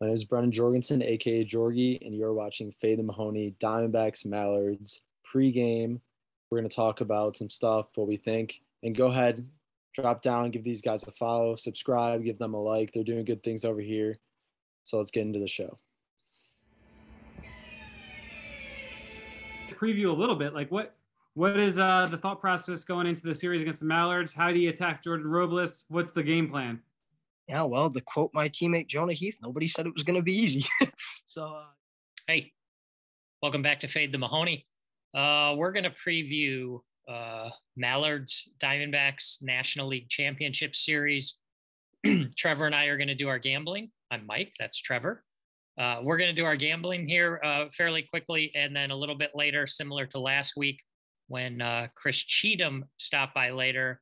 My name is Brendan Jorgensen, aka Jorgy, and you're watching Fade the Mahoney Diamondbacks Mallards pregame. We're going to talk about some stuff, what we think, and go ahead, drop down, give these guys a follow, subscribe, give them a like. They're doing good things over here. So let's get into the show. Preview a little bit, like what what is uh, the thought process going into the series against the Mallards? How do you attack Jordan Robles? What's the game plan? Yeah, well, to quote my teammate Jonah Heath, nobody said it was going to be easy. so, uh, hey, welcome back to Fade the Mahoney. Uh, we're going to preview uh, Mallards Diamondbacks National League Championship Series. Trevor and I are going to do our gambling. I'm Mike. That's Trevor. Uh, we're going to do our gambling here uh, fairly quickly, and then a little bit later, similar to last week, when uh, Chris Cheatham stopped by later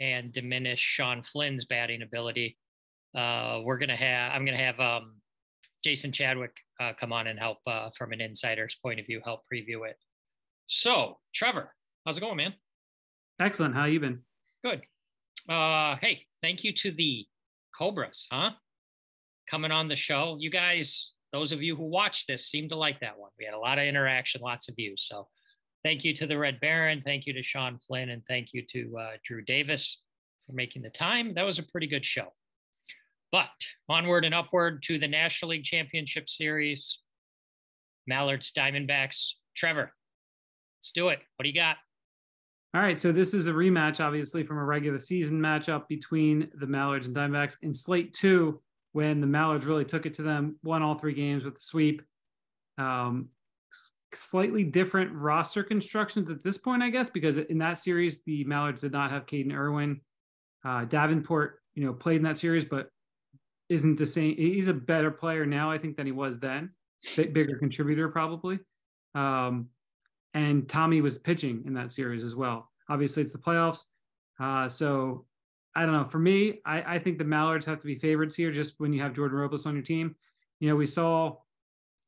and diminished Sean Flynn's batting ability uh, we're gonna have I'm gonna have um, Jason Chadwick uh, come on and help uh, from an insider's point of view, help preview it. So, Trevor, how's it going, man? Excellent. How you been? Good. Uh, hey, thank you to the Cobras, huh? Coming on the show. You guys, those of you who watched this, seem to like that one. We had a lot of interaction, lots of views. So, thank you to the Red Baron. Thank you to Sean Flynn, and thank you to uh, Drew Davis for making the time. That was a pretty good show. But onward and upward to the National League Championship Series, Mallards, Diamondbacks. Trevor, let's do it. What do you got? All right, so this is a rematch, obviously, from a regular season matchup between the Mallards and Diamondbacks in Slate Two, when the Mallards really took it to them, won all three games with the sweep. Um, slightly different roster constructions at this point, I guess, because in that series the Mallards did not have Caden Irwin. Uh, Davenport, you know, played in that series, but isn't the same. He's a better player now, I think, than he was then. Bigger contributor, probably. Um, and Tommy was pitching in that series as well. Obviously, it's the playoffs. Uh, so I don't know. For me, I, I, think the Mallards have to be favorites here just when you have Jordan Robles on your team. You know, we saw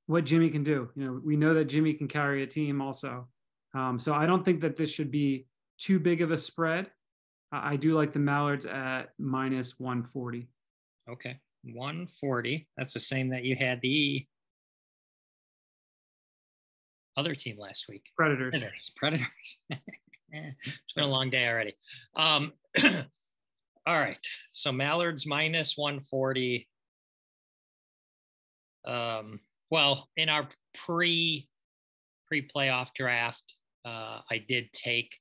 what Jimmy can do. You know, we know that Jimmy can carry a team also. Um, so I don't think that this should be too big of a spread. I do like the Mallards at minus 140. Okay. 140. That's the same that you had the other team last week. Predators. Predators. Predators. it's been a long day already. Um, all right. So Mallards minus 140. Um, well, in our pre pre playoff draft, uh, I did take.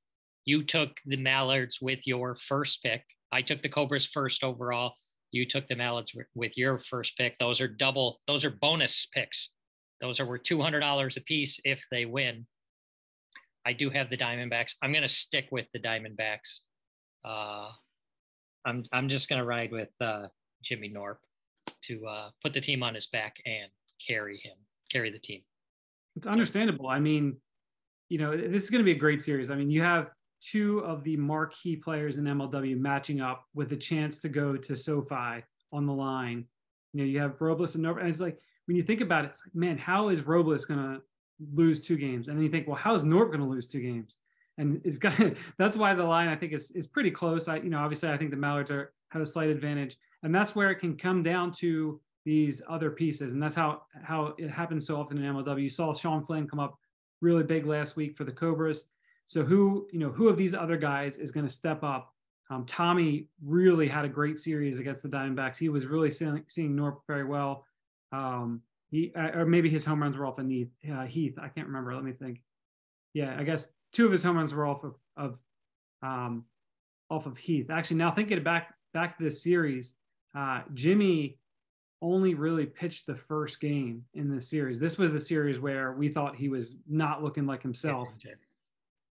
You took the Mallards with your first pick. I took the Cobras first overall. You took the Mallards with your first pick. Those are double, those are bonus picks. Those are worth $200 a piece if they win. I do have the Diamondbacks. I'm going to stick with the Diamondbacks. Uh, I'm, I'm just going to ride with uh, Jimmy Norp to uh, put the team on his back and carry him, carry the team. It's understandable. I mean, you know, this is going to be a great series. I mean, you have two of the marquee players in MLW matching up with a chance to go to SoFi on the line. You know, you have Robles and Norb, and it's like when you think about it, it's like, man, how is Robles going to lose two games? And then you think, well, how is Norb going to lose two games? And it's got that's why the line I think is is pretty close. I you know obviously I think the Mallards are have a slight advantage, and that's where it can come down to these other pieces, and that's how how it happens so often in MLW. You saw Sean Flynn come up really big last week for the Cobras. So who, you know, who of these other guys is going to step up? Um, Tommy really had a great series against the Diamondbacks. He was really seeing, seeing Norp very well. Um, he uh, or maybe his home runs were off of Heath. Uh, Heath. I can't remember. Let me think. Yeah, I guess two of his home runs were off of, of um, off of Heath. Actually, now thinking back back to this series, uh, Jimmy only really pitched the first game in this series. This was the series where we thought he was not looking like himself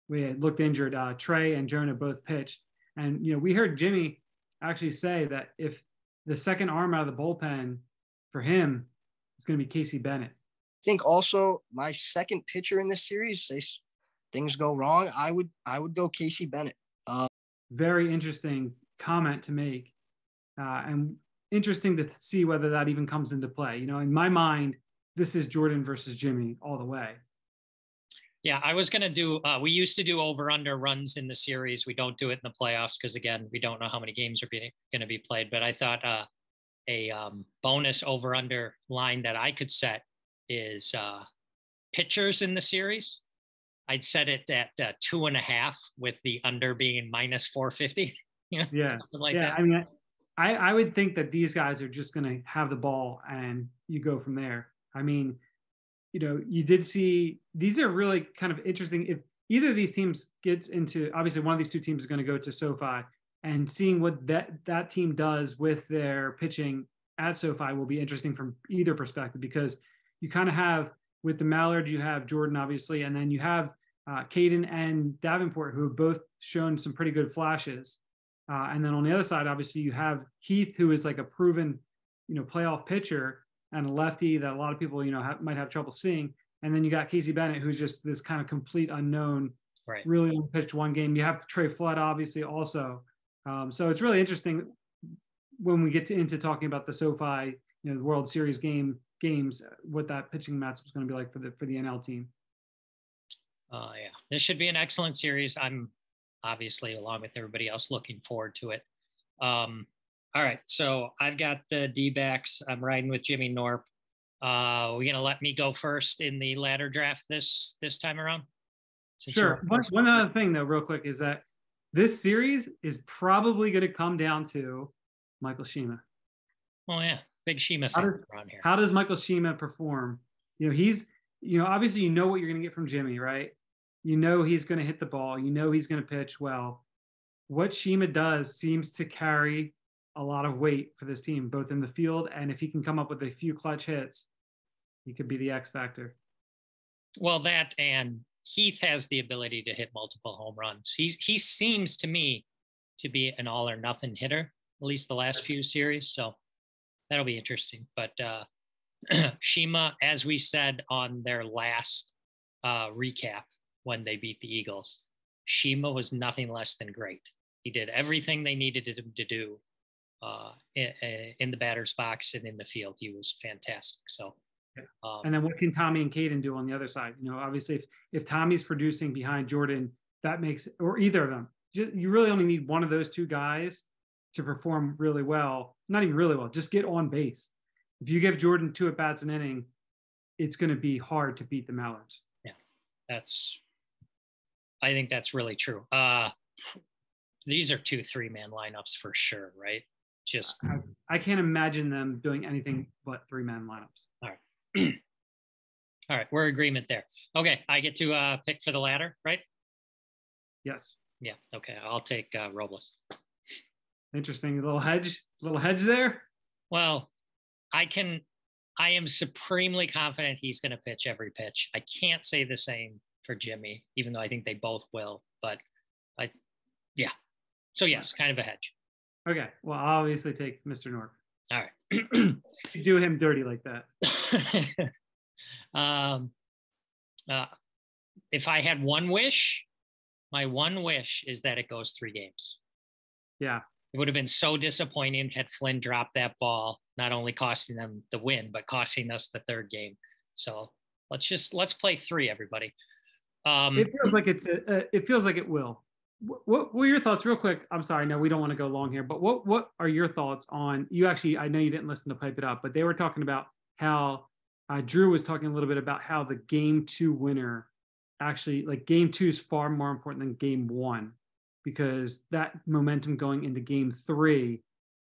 we had looked injured. Uh, Trey and Jonah both pitched, and you know we heard Jimmy actually say that if the second arm out of the bullpen for him is going to be Casey Bennett. I think also my second pitcher in this series, say things go wrong, I would I would go Casey Bennett. Uh, Very interesting comment to make, uh, and interesting to see whether that even comes into play. You know, in my mind, this is Jordan versus Jimmy all the way. Yeah, I was going to do, uh, we used to do over under runs in the series. We don't do it in the playoffs because, again, we don't know how many games are going to be played. But I thought uh, a um, bonus over under line that I could set is uh, pitchers in the series. I'd set it at uh, two and a half with the under being minus 450. you know, Yeah. something like yeah, that. I mean, I I would think that these guys are just going to have the ball and you go from there. I mean, you know, you did see these are really kind of interesting. If either of these teams gets into, obviously, one of these two teams is going to go to SoFi, and seeing what that that team does with their pitching at SoFi will be interesting from either perspective because you kind of have with the Mallard, you have Jordan obviously, and then you have uh, Caden and Davenport who have both shown some pretty good flashes. Uh, and then on the other side, obviously, you have Heath, who is like a proven, you know, playoff pitcher and a lefty that a lot of people, you know, ha- might have trouble seeing. And then you got Casey Bennett, who's just this kind of complete unknown, Right. really pitched one game. You have Trey Flood, obviously, also. Um, so it's really interesting when we get to, into talking about the SoFi, you know, the World Series game games, what that pitching matchup is going to be like for the for the NL team. Uh, yeah, this should be an excellent series. I'm obviously, along with everybody else, looking forward to it. Um, all right, so I've got the D backs. I'm riding with Jimmy Norp. Uh, we're gonna let me go first in the ladder draft this this time around. Sure. One, one other thing, though, real quick, is that this series is probably going to come down to Michael Shima. Oh yeah, big Shima How fan does- around here. How does Michael Shima perform? You know, he's, you know, obviously you know what you're going to get from Jimmy, right? You know he's going to hit the ball. You know he's going to pitch well. What Shima does seems to carry a lot of weight for this team, both in the field and if he can come up with a few clutch hits, he could be the X factor. Well, that and Heath has the ability to hit multiple home runs. He he seems to me to be an all or nothing hitter, at least the last few series. So that'll be interesting. But uh, Shima, as we said on their last uh, recap when they beat the Eagles, Shima was nothing less than great. He did everything they needed him to do uh, in, in the batter's box and in the field. He was fantastic. So. Um, And then what can Tommy and Caden do on the other side? You know, obviously, if if Tommy's producing behind Jordan, that makes or either of them, you really only need one of those two guys to perform really well. Not even really well, just get on base. If you give Jordan two at bats an inning, it's going to be hard to beat the Mallards. Yeah, that's i think that's really true uh these are two three man lineups for sure right just I, I can't imagine them doing anything but three man lineups. All right. All right, we're in agreement there. Okay i get to uh pick for the ladder right? Yes, yeah okay i'll take uh robles. Interesting little hedge, little hedge there. well i can i am supremely confident he's going to pitch every pitch. I can't say the same for jimmy even though i think they both will but i yeah. So yes kind of a hedge Okay, well, I'll obviously take Mr. Norp. all right do him dirty like that. um, uh, if I had one wish, my one wish is that it goes three games. Yeah. It would have been so disappointing had Flynn dropped that ball, not only costing them the win, but costing us the third game. So let's just let's play three, everybody. Um, it feels like it's a, uh, it feels like it will what, were your thoughts? Real quick i'm sorry no we don't want to go long here but what what are your thoughts on you actually i know you didn't listen to pipe it up but they were talking about how uh, drew was talking a little bit about how the game two winner actually like game two is far more important than game one because that momentum going into game three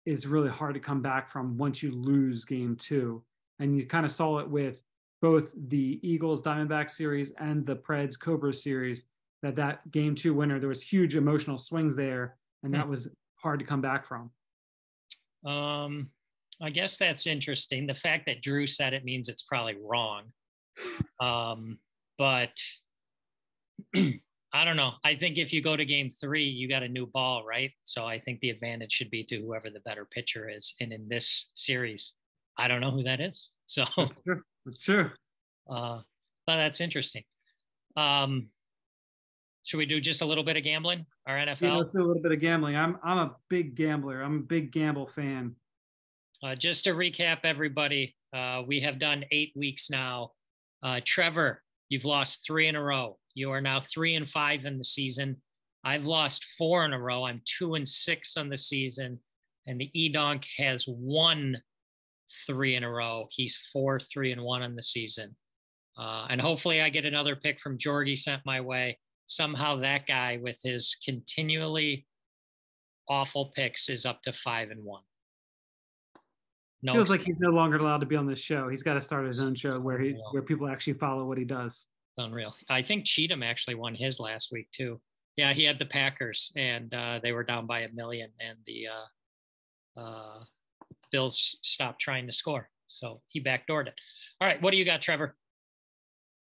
is really hard to come back from once you lose game two. And you kind of saw it with both the Eagles Diamondback series and the Preds Cobra series that that game two winner there was huge emotional swings there and that was hard to come back from. um, I guess that's interesting. The fact that Drew said it means it's probably wrong. Um, but I don't know. I think if you go to game three, you got a new ball, right? So I think the advantage should be to whoever the better pitcher is. And in this series, I don't know who that is. So, sure. That's uh, but that's interesting. Um, should we do just a little bit of gambling? Our Yeah, let's do a little bit of gambling. I'm I'm a big gambler. I'm a big gamble fan. Uh, just to recap, everybody, uh, we have done eight weeks now. Uh, Trevor, you've lost three in a row. You are now three and five in the season. I've lost four in a row. I'm two and six on the season. And the E Donk has won three in a row. He's four, three, and one on the season. Uh, and hopefully, I get another pick from Jorgy sent my way. Somehow, that guy with his continually awful picks is up to five and one. No, feels like he's no longer allowed to be on this show. He's got to start his own show where he where people actually follow what he does. Unreal. I think Cheatham actually won his last week too. Yeah, he had the Packers and uh, they were down by a million, and the uh, uh, Bills stopped trying to score, so he backdoored it. All right, what do you got, Trevor?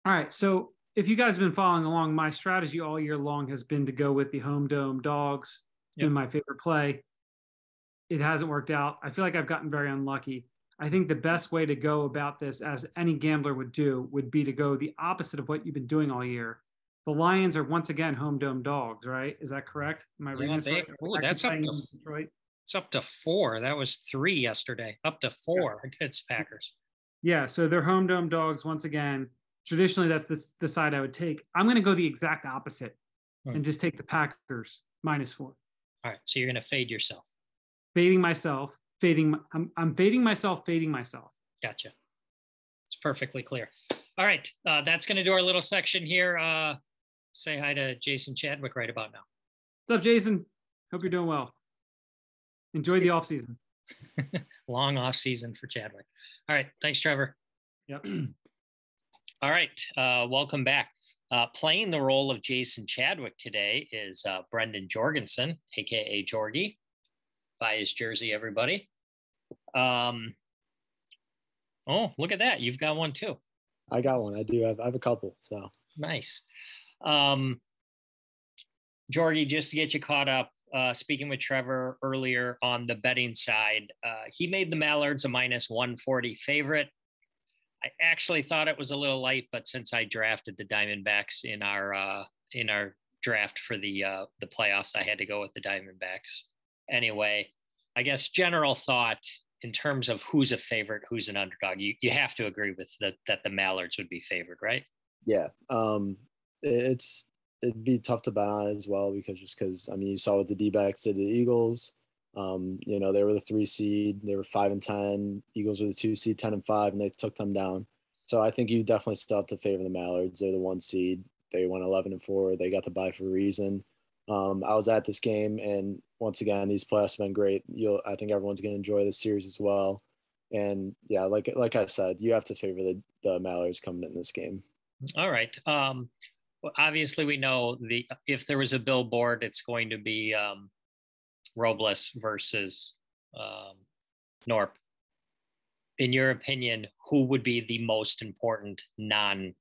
All right, so if you guys have been following along, my strategy all year long has been to go with the home dome dogs. Yep. In my favorite play it hasn't worked out. I feel like I've gotten very unlucky. I think the best way to go about this, as any gambler would do, would be to go the opposite of what you've been doing all year. The Lions are once again home dome dogs, right? Is that correct? Am I reading yeah, this right? Ooh, that's up to Detroit. It's up to four. That was three yesterday. Up to four yeah. against Packers. Yeah, so they're home dome dogs once again. Traditionally, that's the, the side I would take. I'm going to go the exact opposite hmm. and just take the Packers minus four. All right, so you're going to fade yourself fading myself, fading. I'm, I'm fading myself, fading myself. Gotcha. It's perfectly clear. All right, uh, that's going to do our little section here. Uh, say hi to Jason Chadwick right about now. What's up, Jason? Hope you're doing well. Enjoy the off season. Long off season for Chadwick. All right, thanks, Trevor. Yep. All right, uh, welcome back. Uh, playing the role of Jason Chadwick today is uh, Brendan Jorgensen, aka Jorgy buy his jersey, everybody. Um, oh, look at that. You've got one too. I got one. I do. I have, I have a couple. So nice. Um, Jorgy, just to get you caught up, uh, speaking with Trevor earlier on the betting side, uh, he made the Mallards a minus 140 favorite. I actually thought it was a little light, but since I drafted the Diamondbacks in our uh, in our draft for the uh, the playoffs, I had to go with the Diamondbacks anyway, I guess general thought in terms of who's a favorite, who's an underdog, you, you have to agree with that that the Mallards would be favored, right? Yeah. Um, it's it'd be tough to bet on as well because just because I mean you saw what the D backs did the Eagles. Um, you know, they were the three seed, they were five and ten, Eagles were the two seed, ten and five, and they took them down. So I think you definitely still have to favor the Mallards. They're the one seed. They went eleven and four. They got the bye for a reason. Um, I was at this game, and once again, these playoffs have been great. You'll, I think everyone's going to enjoy this series as well. And yeah, like like I said, you have to favor the the Mallards coming in this game. All right. Um, well, obviously, we know the if there was a billboard, it's going to be um, Robles versus um, Norp. In your opinion, who would be the most important non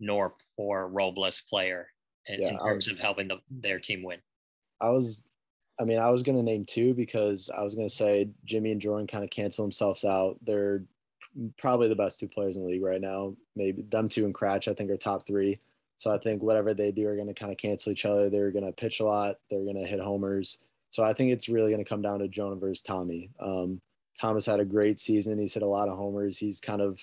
Norp or Robles player in, yeah, in terms was, of helping the, their team win? I was, I mean, I was going to name two because I was going to say Jimmy and Jordan kind of cancel themselves out. They're probably the best two players in the league right now. Maybe them two and Cratch, I think, are top three. So I think whatever they do are going to kind of cancel each other. They're going to pitch a lot. They're going to hit homers. So I think it's really going to come down to Jonah versus Tommy. Um, Thomas had a great season. He's hit a lot of homers. He's kind of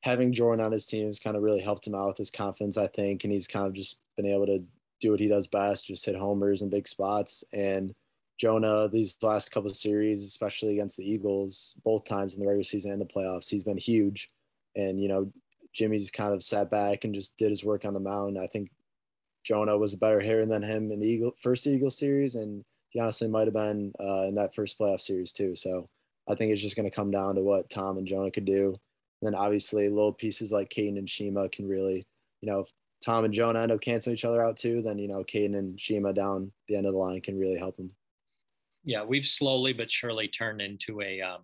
having Jordan on his team has kind of really helped him out with his confidence, I think, and he's kind of just been able to do what he does best, just hit homers in big spots. And Jonah, these last couple of series, especially against the Eagles, both times in the regular season and the playoffs, he's been huge. And you know, Jimmy's kind of sat back and just did his work on the mound. I think Jonah was a better hitter than him in the Eagle first Eagle series, and he honestly might have been uh, in that first playoff series too. So I think it's just going to come down to what Tom and Jonah could do. And then obviously little pieces like Caden and Shima can really, you know, if Tom and Jonah end up canceling each other out too, then, you know, Caden and Shima down the end of the line can really help them. Yeah, we've slowly but surely turned into a um,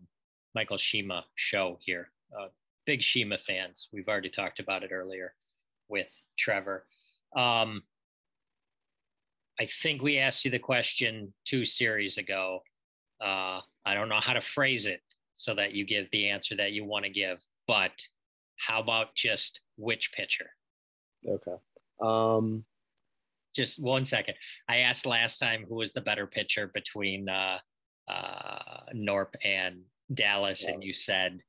Michael Shima show here. Uh, big Shima fans. We've already talked about it earlier with Trevor. Um, I think we asked you the question two series ago. Uh, I don't know how to phrase it so that you give the answer that you want to give, but how about just which pitcher? Okay. Um, just one second. I asked last time who was the better pitcher between uh, uh, Norp and Dallas, yeah. and you said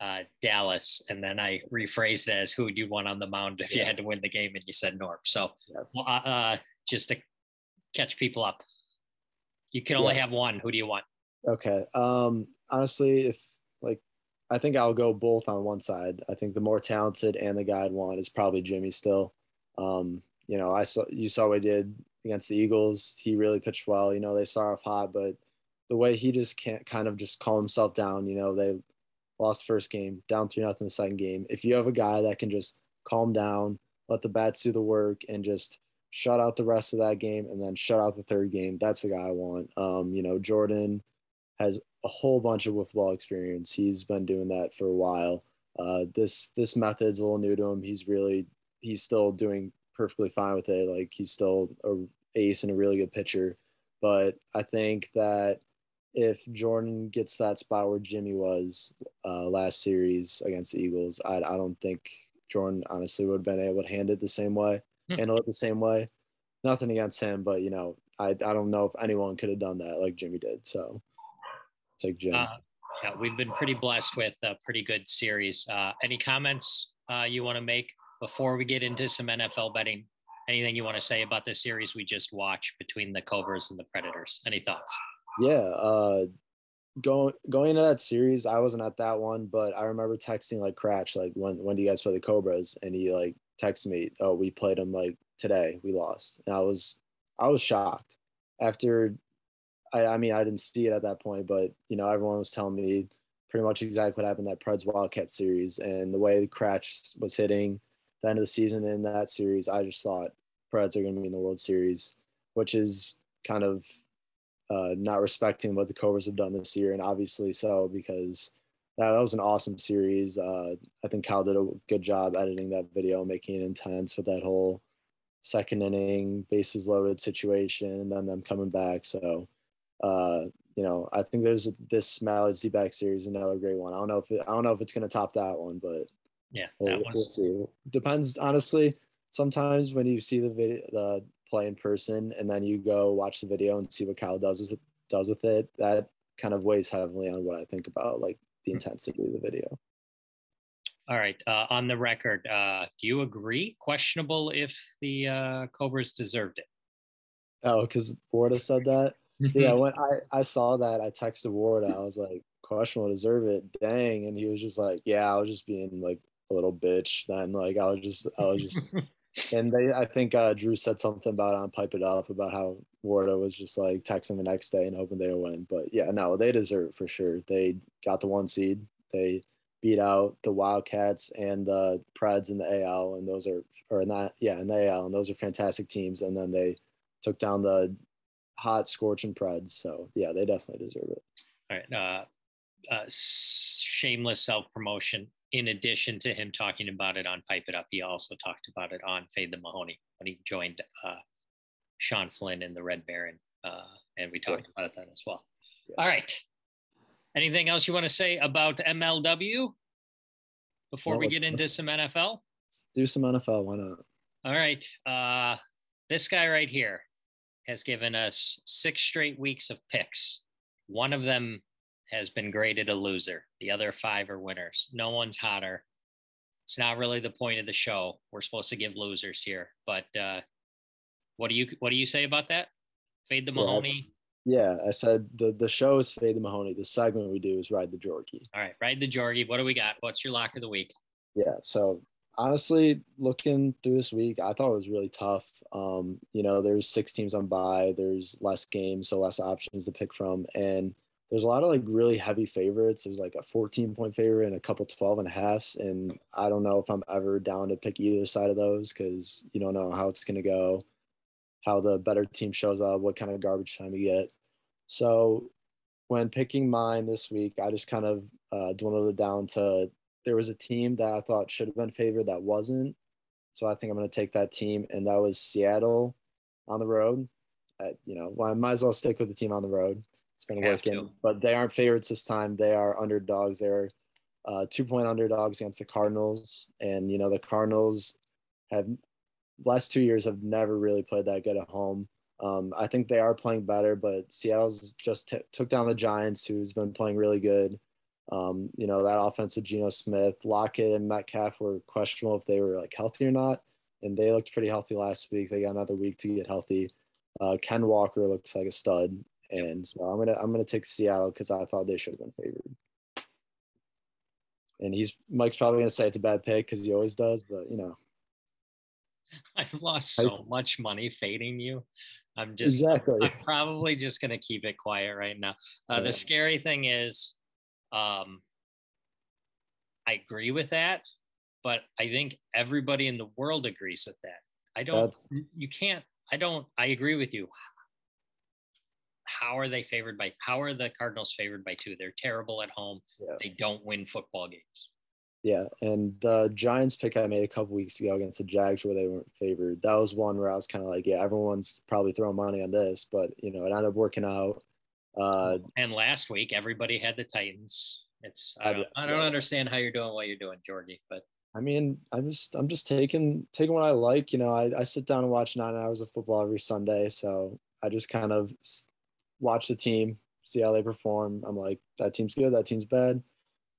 uh, Dallas, and then I rephrased it as who would you want on the mound if yeah. you had to win the game, and you said Norp. So, yes. uh, uh, just to catch people up, you can only yeah. have one. Who do you want? Okay. Um, honestly, if like I think I'll go both on one side. I think the more talented and the guy I'd want is probably Jimmy still. Um, you know, I saw you saw what he did against the Eagles. He really pitched well. You know, they saw off hot, but the way he just can't kind of just calm himself down. You know, they lost first game, down three nothing the second game. If you have a guy that can just calm down, let the bats do the work, and just shut out the rest of that game, and then shut out the third game, that's the guy I want. Um, you know, Jordan has a whole bunch of wiffle ball experience. He's been doing that for a while. Uh, this this method's a little new to him. He's really he's still doing perfectly fine with it. Like he's still a ace and a really good pitcher. But I think that if Jordan gets that spot where Jimmy was uh, last series against the Eagles, I, I don't think Jordan honestly would have been able to hand it the same way. Handle it the same way. Nothing against him, but you know, I, I don't know if anyone could have done that like Jimmy did. So take Jim. Uh, yeah, we've been pretty blessed with a pretty good series. Uh, any comments uh, you want to make before we get into some NFL betting? Anything you want to say about the series we just watched between the Cobras and the Predators? Any thoughts? Yeah, uh, going going into that series, I wasn't at that one, but I remember texting like Cratch, like when when do you guys play the Cobras? And he like texted me, oh, we played them like today, we lost, and I was I was shocked after. I, I mean, I didn't see it at that point, but you know, everyone was telling me pretty much exactly what happened that Preds Wildcat series and the way the Cratch was hitting the end of the season in that series. I just thought Preds are going to be in the World Series, which is kind of uh, not respecting what the Cobras have done this year, and obviously so because that, that was an awesome series. Uh, I think Cal did a good job editing that video, making it intense with that whole second inning bases loaded situation, and then them coming back. So, uh, you know, I think there's this Mallards D-back series, another great one. I don't know if it, I don't know if it's going to top that one, but yeah, we'll, we'll see. Depends honestly. Sometimes when you see the video, the play in person and then you go watch the video and see what Cal does with it, does with it, that kind of weighs heavily on what I think about like the intensity of the video. All right. Uh, on the record, uh, do you agree? Questionable if the uh, Cobras deserved it. Oh, because Warda said that. yeah, when I I saw that, I texted Warda. I was like, questionable, deserve it. Dang, and he was just like, yeah, I was just being like a little bitch. Then like I was just I was just and they, I think uh, Drew said something about on Pipe It Up about how Warda was just like texting the next day and hoping they would win. But yeah, no, they deserve it for sure. They got the one seed. They beat out the Wildcats and the Preds in the AL, and those are or not yeah in the AL, and those are fantastic teams. And then they took down the hot scorching Preds. So yeah, they definitely deserve it. All right. Uh, uh, shameless self promotion in addition to him talking about it on Pipe It Up, he also talked about it on Fade the Mahoney when he joined uh, Sean Flynn and the Red Baron. Uh, and we talked yeah. about it then as well. Yeah. All right. Anything else you want to say about MLW before well, we get into some NFL? Let's do some NFL. Why not? All right. Uh, this guy right here has given us six straight weeks of picks. One of them has been graded a loser. The other five are winners. No one's hotter. It's not really the point of the show. We're supposed to give losers here, but uh, what do you what do you say about that? Fade the Mahoney. Yeah, I said the the show is Fade the Mahoney. The segment we do is Ride the Jorgy. All right, Ride the Jorgy. What do we got? What's your lock of the week? Yeah, so honestly, looking through this week, I thought it was really tough. Um, you know, there's six teams on by, there's less games, so less options to pick from, and there's a lot of like really heavy favorites. There's like a 14 point favorite and a couple 12 and a halfs. And I don't know if I'm ever down to pick either side of those because you don't know how it's going to go, how the better team shows up, what kind of garbage time you get. So when picking mine this week, I just kind of uh, dwindled it down to there was a team that I thought should have been favored that wasn't. So I think I'm going to take that team, and that was Seattle on the road. At, you know, well, I might as well stick with the team on the road. It's been working, but they aren't favorites this time. They are underdogs. They're uh, two point underdogs against the Cardinals, and you know the Cardinals have last two years have never really played that good at home. Um, I think they are playing better, but Seattle's just t- took down the Giants, who's been playing really good. Um, you know that offense with Geno Smith, Lockett, and Metcalf were questionable if they were like healthy or not, and they looked pretty healthy last week. They got another week to get healthy. Uh, Ken Walker looks like a stud, and so I'm gonna I'm gonna take Seattle because I thought they should have been favored. and he's Mike's probably gonna say it's a bad pick because he always does, but you know. I've lost so I, much money fading you. I'm just exactly. I'm probably just gonna keep it quiet right now. Uh, yeah. The scary thing is, um, I agree with that, but I think everybody in the world agrees with that. I don't. That's, you can't. I don't. I agree with you. How are they favored by? How are the Cardinals favored by two? They're terrible at home. Yeah. They don't win football games. Yeah, and the Giants pick I made a couple weeks ago against the Jags where they weren't favored. That was one where I was kind of like, yeah, everyone's probably throwing money on this, but you know, it ended up working out. Uh, and last week, everybody had the Titans. It's I don't, I don't understand how you're doing what you're doing, Jorgy, but I mean, I'm just I'm just taking taking what I like. You know, I, I sit down and watch nine hours of football every Sunday, so I just kind of watch the team, see how they perform. I'm like, that team's good, that team's bad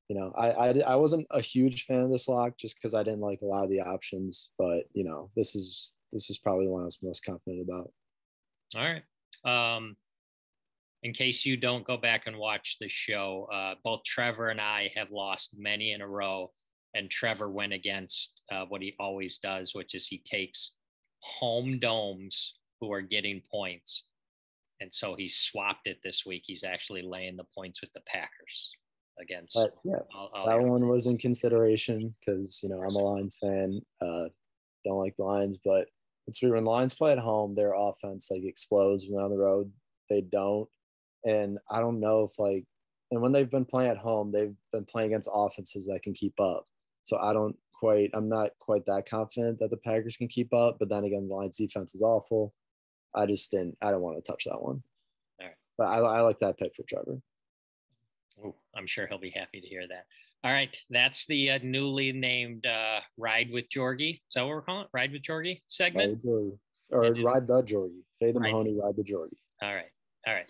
you know, I, I, I wasn't a huge fan of this lock just because I didn't like a lot of the options, but you know, this is this is probably the one I was most confident about. All right. Um, in case you don't go back and watch the show, uh, both Trevor and I have lost many in a row, and Trevor went against uh, what he always does, which is he takes home domes who are getting points, and so he swapped it this week. He's actually laying the points with the Packers against. But, yeah, I'll, I'll that one was in consideration because you know I'm a Lions fan. Uh, don't like the Lions, but it's weird when Lions play at home, their offense like explodes. When on the road, they don't. And I don't know if like, and when they've been playing at home, they've been playing against offenses that can keep up. So I don't quite, I'm not quite that confident that the Packers can keep up. But then again, the Lions defense is awful. I just didn't, I don't want to touch that one. All right. But I, I like that pick for Trevor. Ooh, I'm sure he'll be happy to hear that. All right, that's the uh, newly named uh, "Ride with Jorgy." Is that what we're calling it? "Ride with Jorgy" segment, Jorgy. or "Ride the Jorgy." Fade the Mahoney, "Ride the Jorgy." All right, all right,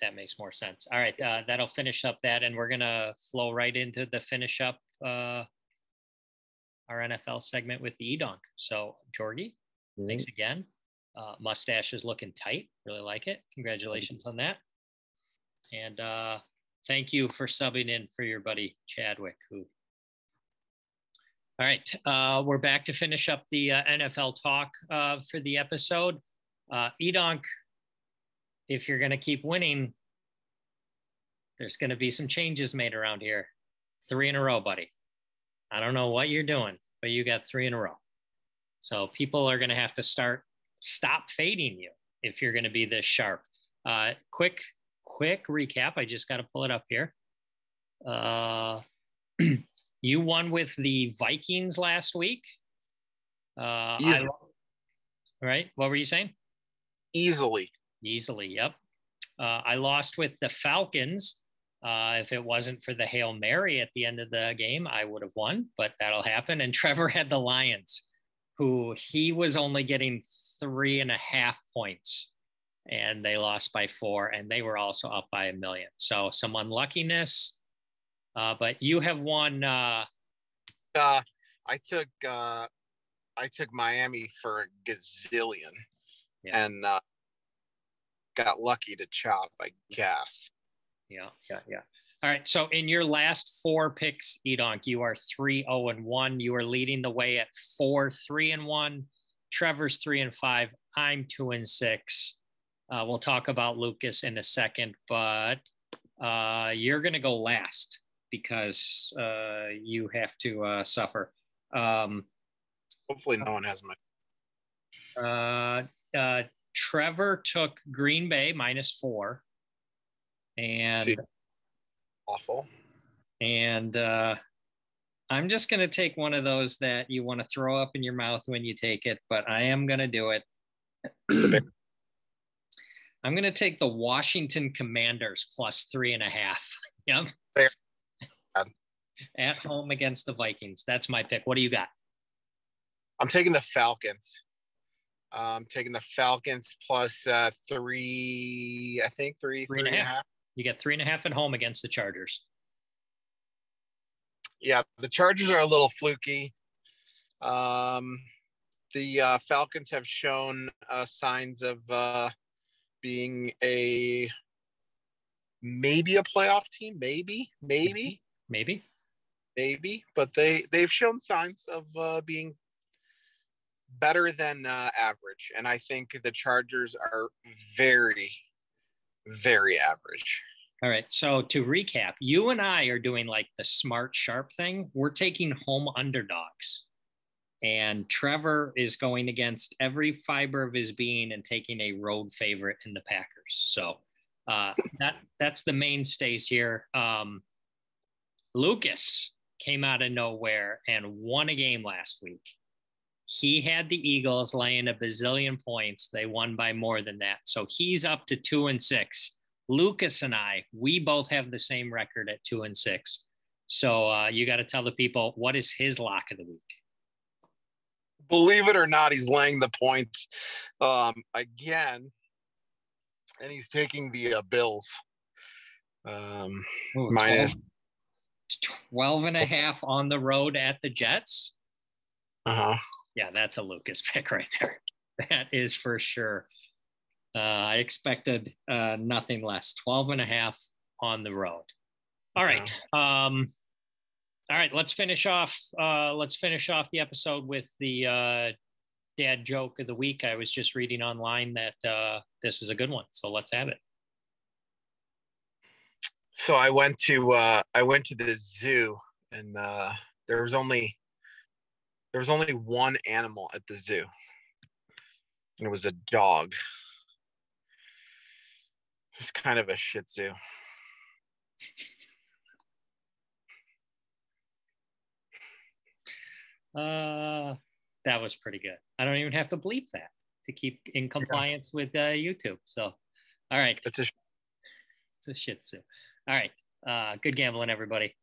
that makes more sense. All right, uh, that'll finish up that, and we're gonna flow right into the finish up uh, our NFL segment with the Edonk. So, Jorgy, mm-hmm. thanks again. Uh, mustache is looking tight. Really like it. Congratulations on that. And uh, thank you for subbing in for your buddy Chadwick. Who. All right, uh, we're back to finish up the uh, NFL talk uh, for the episode. Uh, Edonk, if you're going to keep winning, there's going to be some changes made around here. Three in a row, buddy. I don't know what you're doing, but you got three in a row. So people are going to have to start stop fading you if you're going to be this sharp. Uh, quick quick recap. I just got to pull it up here. Uh, you won with the Vikings last week. Uh, I, right? What were you saying? Easily. Easily. Yep. Uh, I lost with the Falcons. Uh, if it wasn't for the Hail Mary at the end of the game, I would have won, but that'll happen. And Trevor had the Lions, who he was only getting three and a half points and they lost by four, and they were also up by a million. So some unluckiness. Uh, but you have won. Uh, uh, I took uh, I took Miami for a gazillion, yeah. and uh, got lucky to chop, I guess. Yeah, yeah, yeah. All right. So in your last four picks, Edonk, you are three zero oh, and one. You are leading the way at four three and one. Trevor's three and five. I'm two and six. Uh, we'll talk about Lucas in a second, but uh, you're going to go last because uh, you have to uh, suffer. Um, Hopefully, no one has my. Uh, uh, Trevor took Green Bay minus four, and See, awful. And I'm just going to take one of those that you want to throw up in your mouth when you take it, but I am going to do it. I'm going to take the Washington Commanders plus three and a half. Yep. At home against the Vikings. That's my pick. What do you got? I'm taking the Falcons. I'm taking the Falcons plus uh, three, I think three, three, three and, and a half. half. You get three and a half at home against the Chargers. Yeah, the Chargers are a little fluky. Um, the uh, Falcons have shown uh, signs of uh, being a maybe a playoff team, maybe, maybe, maybe. maybe, but they they've shown signs of uh, being better than uh, average, and I think the Chargers are very, very average. All right. So to recap, you and I are doing like the smart sharp thing. We're taking home underdogs. And Trevor is going against every fiber of his being and taking a road favorite in the Packers. So uh, that that's the mainstays here. Um, Lucas came out of nowhere and won a game last week. He had the Eagles laying a bazillion points. They won by more than that. So he's up to two and six. Lucas and I, we both have the same record at two and six. So uh, you got to tell the people what is his lock of the week. Believe it or not, he's laying the points um, again, and he's taking the uh, Bills. Um, Ooh, minus 12, 12 and a half on the road at the Jets. Uh huh. Yeah, that's a Lucas pick right there. That is for sure. Uh, I expected uh, nothing less. 12 and a half on the road. All right. Um, all right. Let's finish off. Uh, let's finish off the episode with the uh, dad joke of the week. I was just reading online that uh, this is a good one. So let's have it. So I went to uh, I went to the zoo and uh, there was only there was only one animal at the zoo. And it was a dog. It's kind of a Shih Tzu. Uh, that was pretty good. I don't even have to bleep that to keep in compliance yeah. with uh, YouTube. So, all right. It's a, it's a Shih Tzu. All right. Uh, good gambling, everybody.